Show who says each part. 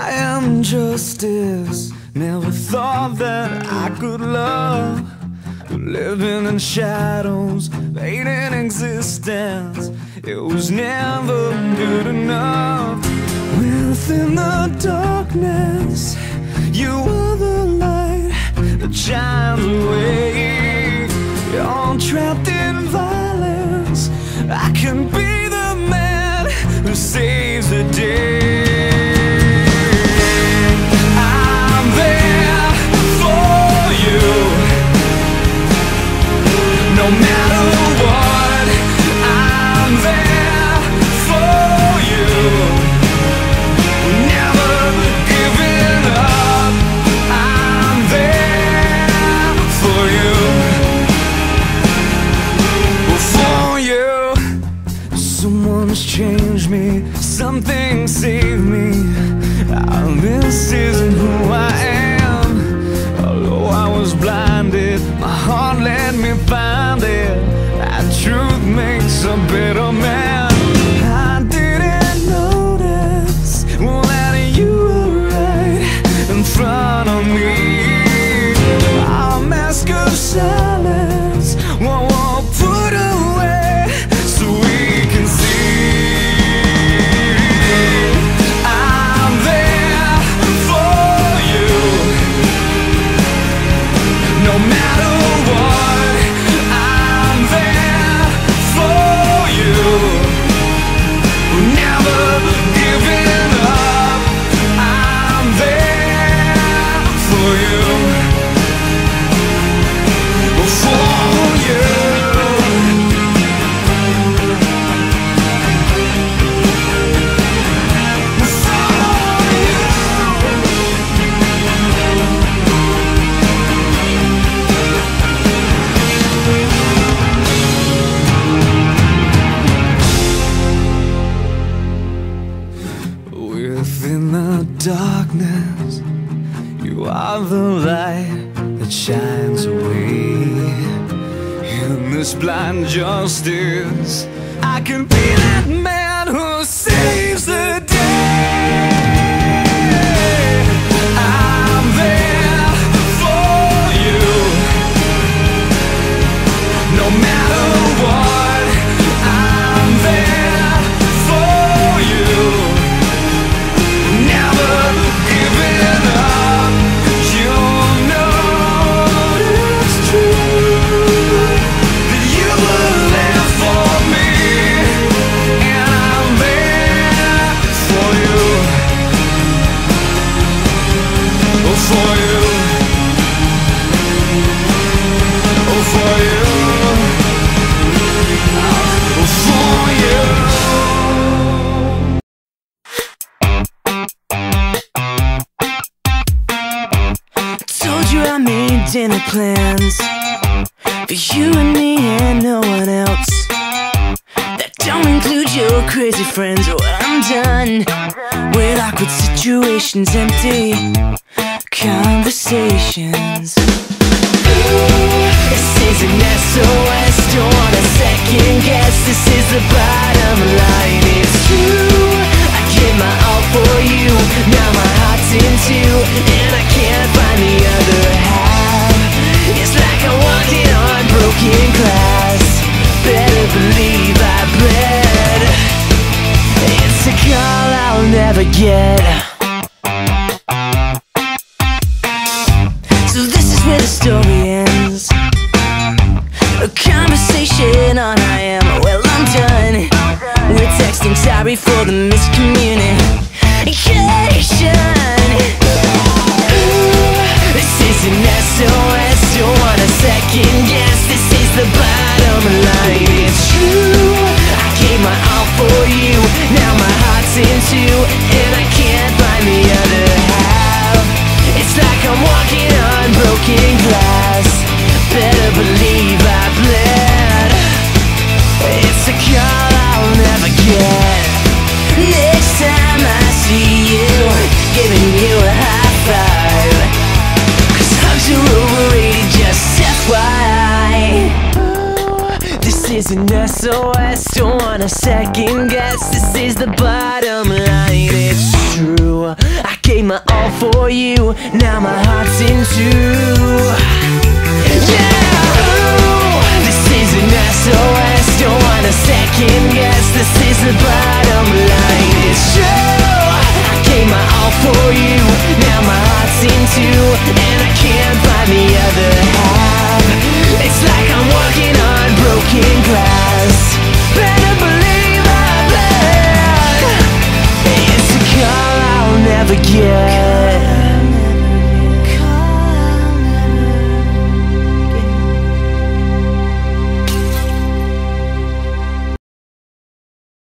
Speaker 1: I am justice. Never thought that I could love. Living in shadows, made in existence. It was never good enough. Within the darkness, you are the light that shines away. All trapped in violence, I can be the man who saves the day. Me. Something saved me. Ah, this isn't who I am. Although I was blinded, my heart let me find it. That truth makes a better man. Darkness, you are the light that shines away. In this blind justice, I can be that man who saves
Speaker 2: dinner plans for you and me and no one else. That don't include your crazy friends. Well, I'm done with awkward situations, empty conversations. This I'll get. So this is where the story ends. A conversation on IM. Well, I'm done. We're texting sorry for the miscommunication. Ooh, This is an SOS. Don't want a second guess. This is the bottom broken glass. Better believe I bled. It's a call I'll never get. Next time I see you, giving you a high five. Cause hugs are overrated, just FYI. This is an SOS, don't want a second guess. This is the bottom line, my all for you, now my heart's in two. forget